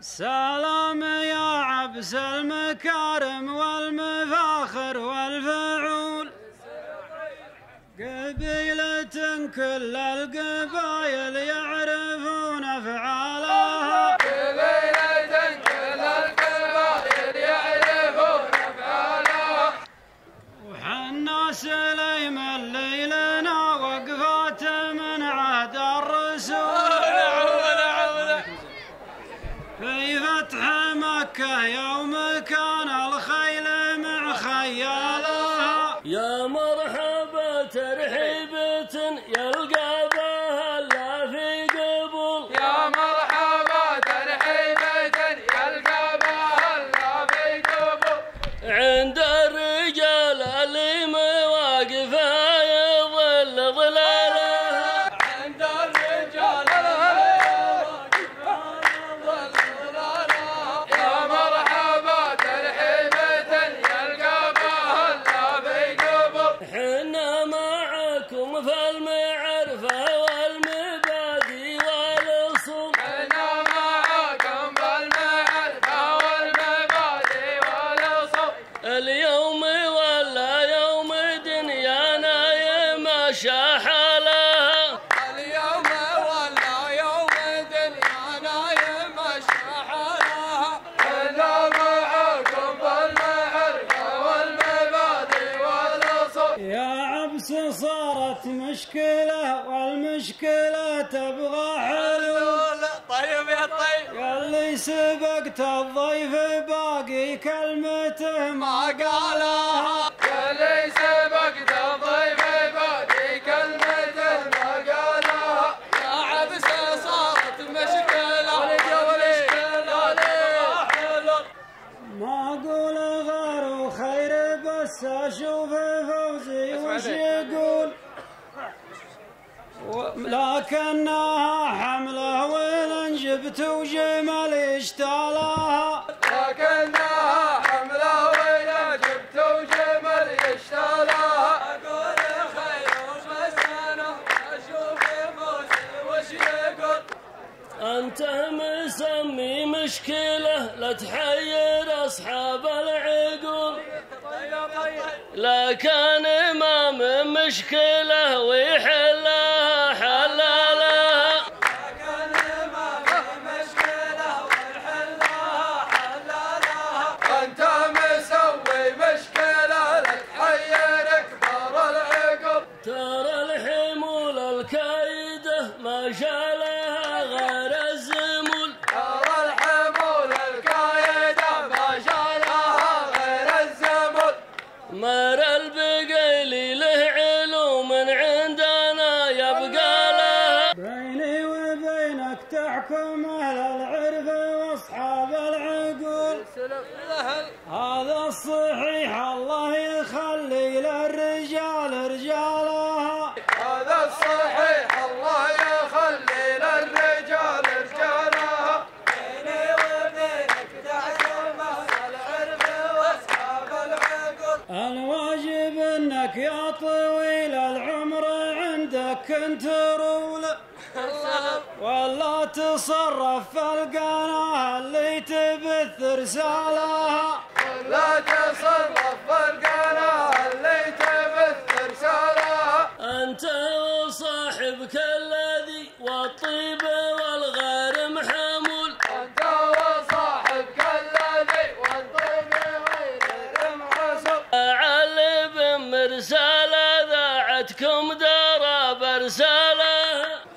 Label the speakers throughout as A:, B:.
A: سلام يا عبس المكارم والمفاخر والفعول. قبيلة كل القبايل يعرفون أفعالها يوم
B: يمشى حالها
C: اليوم ولا يوم دنيانا يمشى حالها أنا معاكم بالمعرفة والمبادئ والأصول.
A: يا عبس صارت مشكلة والمشكلة تبغى حلول
C: طيب يا طيب.
A: اللي سبقت الضيف باقي كلمته ما
C: ما قالها.
A: لكنها حملة وين جبت وجمل يشتالها
C: لكنها حملة ويا جبت وجمل يشتغلها أقول خير أنا أشوف فوزي وش يقول؟
B: أنت مسمي مشكلة لا تحير أصحاب العقول. لكن ما من مشكلة ويحلها
C: ما
B: شالها غير الزمل
C: ترى الحمول القايدة ما شالها غير الزمن
B: مر البقيل له علوم عندنا يبقى لها
A: بيني وبينك تحكم أهل العرف واصحاب العقول. هذا الصحيح الله الواجب إنك يا طويل العمر عندك كنت رول. ولا تصرف في القناة اللي تبث رسالها.
C: لا تصرف في القناة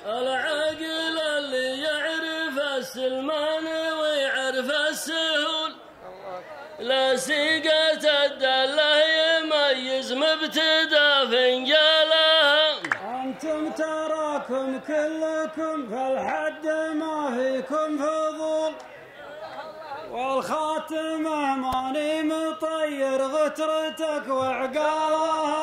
B: العقل اللي يعرف السلمان ويعرف السهول. لا سيقة الدلة يميز مبتدا فنجالها
A: أنتم تراكم كلكم في الحد ما فيكم فضول. والخاتمة ماني مطير غترتك وعقالها